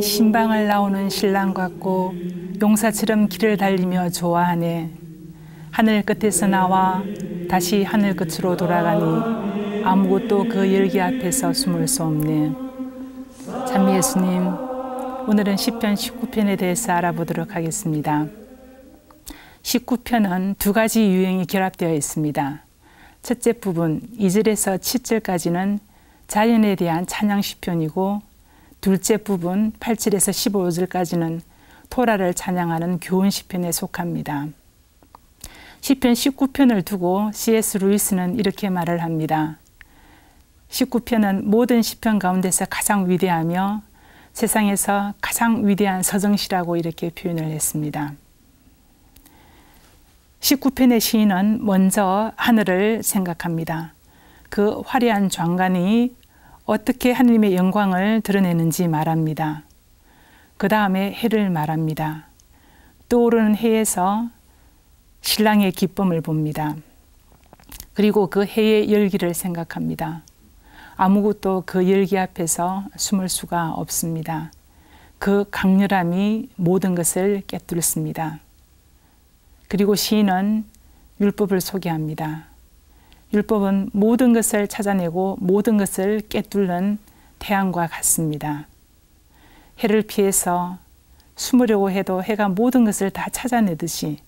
신방을 나오는 신랑 같고 용사처럼 길을 달리며 좋아하네. 하늘 끝에서 나와 다시 하늘 끝으로 돌아가니 아무것도 그 열기 앞에서 숨을 수 없네. 참 예수님, 오늘은 10편 19편에 대해서 알아보도록 하겠습니다. 19편은 두 가지 유형이 결합되어 있습니다. 첫째 부분 2절에서 7절까지는 자연에 대한 찬양 시편이고 둘째 부분 8절에서 15절까지는 토라를 찬양하는 교훈 시편에 속합니다. 시편 19편을 두고 C.S. 루이스는 이렇게 말을 합니다. 19편은 모든 시편 가운데서 가장 위대하며 세상에서 가장 위대한 서정시라고 이렇게 표현을 했습니다. 19편의 시인은 먼저 하늘을 생각합니다. 그 화려한 장관이 어떻게 하느님의 영광을 드러내는지 말합니다. 그 다음에 해를 말합니다. 떠오르는 해에서 신랑의 기쁨을 봅니다. 그리고 그 해의 열기를 생각합니다. 아무것도 그 열기 앞에서 숨을 수가 없습니다. 그 강렬함이 모든 것을 깨뚫습니다. 그리고 시인은 율법을 소개합니다. 율법은 모든 것을 찾아내고 모든 것을 깨뚫는 태양과 같습니다. 해를 피해서 숨으려고 해도 해가 모든 것을 다 찾아내듯이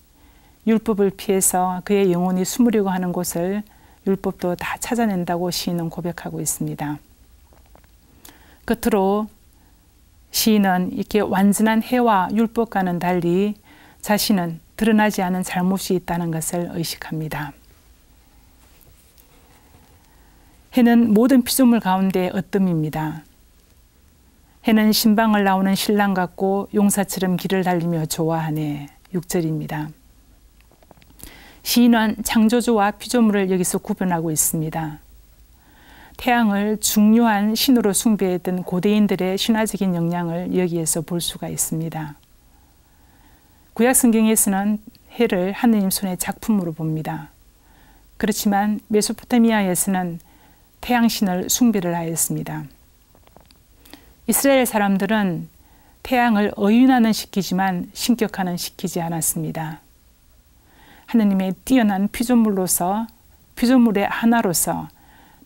율법을 피해서 그의 영혼이 숨으려고 하는 곳을 율법도 다 찾아낸다고 시인은 고백하고 있습니다. 끝으로 시인은 이렇게 완전한 해와 율법과는 달리 자신은 드러나지 않은 잘못이 있다는 것을 의식합니다. 해는 모든 피조물 가운데 어뜸입니다. 해는 신방을 나오는 신랑 같고 용사처럼 길을 달리며 좋아하네. 6절입니다. 시인은 창조주와 피조물을 여기서 구분하고 있습니다. 태양을 중요한 신으로 숭배했던 고대인들의 신화적인 영향을 여기에서 볼 수가 있습니다. 구약 성경에서는 해를 하느님 손의 작품으로 봅니다. 그렇지만 메소포타미아에서는 태양신을 숭배를 하였습니다. 이스라엘 사람들은 태양을 어윤하는 시키지만 신격화는 시키지 않았습니다. 하느님의 뛰어난 피조물로서 피조물의 하나로서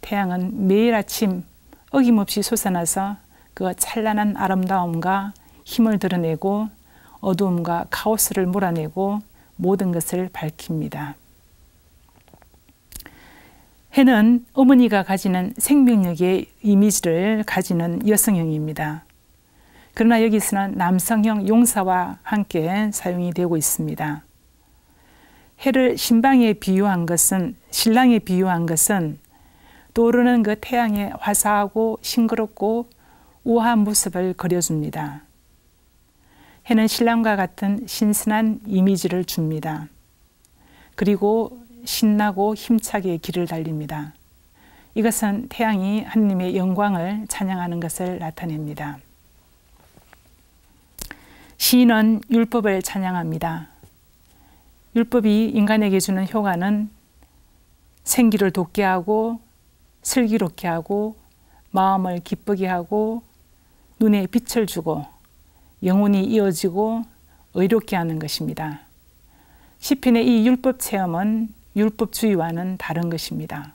태양은 매일 아침 어김없이 솟아나서 그 찬란한 아름다움과 힘을 드러내고 어두움과 카오스를 몰아내고 모든 것을 밝힙니다. 해는 어머니가 가지는 생명력의 이미지를 가지는 여성형입니다. 그러나 여기서는 남성형 용사와 함께 사용이 되고 있습니다. 해를 신방에 비유한 것은 신랑에 비유한 것은 떠오르는 그 태양의 화사하고 싱그럽고 우아한 모습을 그려줍니다. 해는 신랑과 같은 신선한 이미지를 줍니다. 그리고 신나고 힘차게 길을 달립니다. 이것은 태양이 하나님의 영광을 찬양하는 것을 나타냅니다. 시인은 율법을 찬양합니다. 율법이 인간에게 주는 효과는 생기를 돋게 하고 슬기롭게 하고 마음을 기쁘게 하고 눈에 빛을 주고 영혼이 이어지고 의롭게 하는 것입니다. 시편의 이 율법 체험은 율법주의와는 다른 것입니다.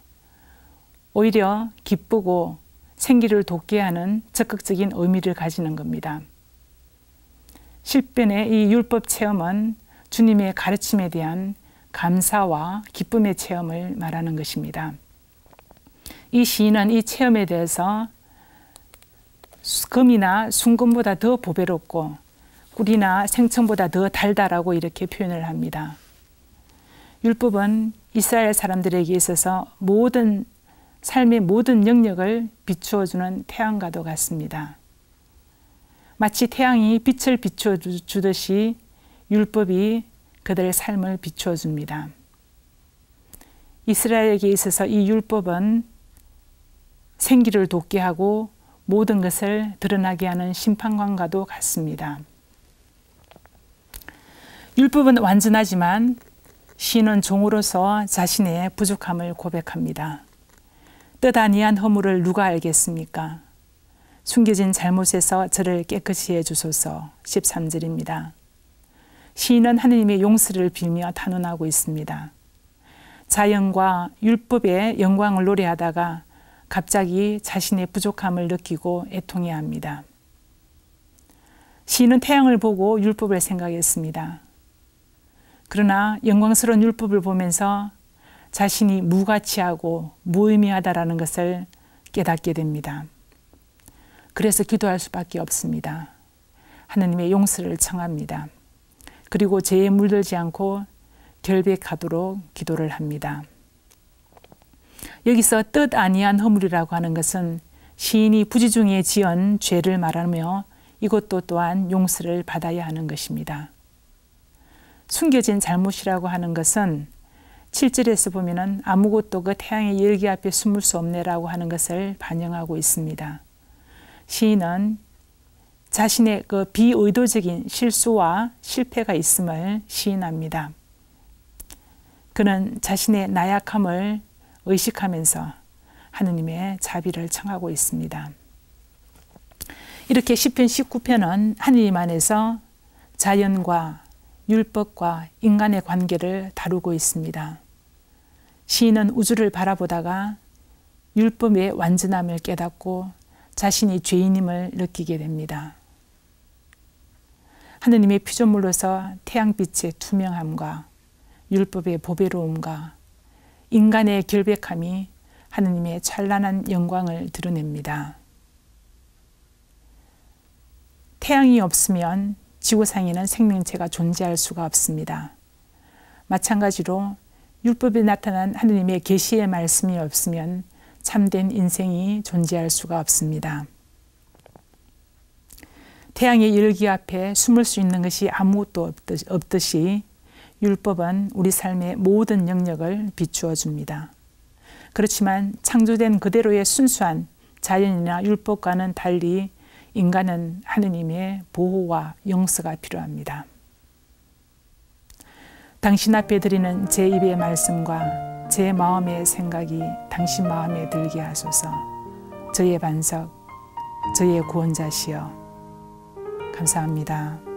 오히려 기쁘고 생기를 돋게 하는 적극적인 의미를 가지는 겁니다. 시편의 이 율법 체험은 주님의 가르침에 대한 감사와 기쁨의 체험을 말하는 것입니다. 이 시인은 이 체험에 대해서 금이나 순금보다 더 보배롭고 꿀이나 생청보다 더 달달하고 이렇게 표현을 합니다. 율법은 이스라엘 사람들에게 있어서 모든 삶의 모든 영역을 비추어 주는 태양과도 같습니다. 마치 태양이 빛을 비추어 주듯이 율법이 그들의 삶을 비추어 줍니다. 이스라엘에게 있어서 이 율법은 생기를 돋게 하고 모든 것을 드러나게 하는 심판관과도 같습니다. 율법은 완전하지만 시는 종으로서 자신의 부족함을 고백합니다. 뜻 아니한 허물을 누가 알겠습니까? 숨겨진 잘못에서 저를 깨끗이 해주소서 13절입니다. 시인은 하느님의 용서를 빌며 탄원하고 있습니다. 자연과 율법의 영광을 노래하다가 갑자기 자신의 부족함을 느끼고 애통해야 합니다. 시인은 태양을 보고 율법을 생각했습니다. 그러나 영광스러운 율법을 보면서 자신이 무가치하고 무의미하다라는 것을 깨닫게 됩니다. 그래서 기도할 수밖에 없습니다. 하느님의 용서를 청합니다. 그리고 죄에 물들지 않고 결백하도록 기도를 합니다. 여기서 뜻 아니한 허물이라고 하는 것은 시인이 부지중에 지은 죄를 말하며 이것도 또한 용서를 받아야 하는 것입니다. 숨겨진 잘못이라고 하는 것은 7절에서 보면은 아무것도 그 태양의 열기 앞에 숨을 수 없네라고 하는 것을 반영하고 있습니다. 시인은 자신의 그 비의도적인 실수와 실패가 있음을 시인합니다. 그는 자신의 나약함을 의식하면서 하느님의 자비를 청하고 있습니다. 이렇게 시편 19편은 하느님 안에서 자연과 율법과 인간의 관계를 다루고 있습니다. 시인은 우주를 바라보다가 율법의 완전함을 깨닫고 자신이 죄인임을 느끼게 됩니다. 하느님의 피조물로서 태양빛의 투명함과 율법의 보배로움과 인간의 결백함이 하느님의 찬란한 영광을 드러냅니다. 태양이 없으면 지구상에는 생명체가 존재할 수가 없습니다. 마찬가지로 율법에 나타난 하느님의 계시의 말씀이 없으면 참된 인생이 존재할 수가 없습니다. 태양의 열기 앞에 숨을 수 있는 것이 아무것도 없듯이 율법은 우리 삶의 모든 영역을 비추어 줍니다. 그렇지만 창조된 그대로의 순수한 자연이나 율법과는 달리 인간은 하느님의 보호와 용서가 필요합니다. 당신 앞에 드리는 제 입의 말씀과 제 마음의 생각이 당신 마음에 들게 하소서. 저의 반석, 저의 구원자시여. 감사합니다.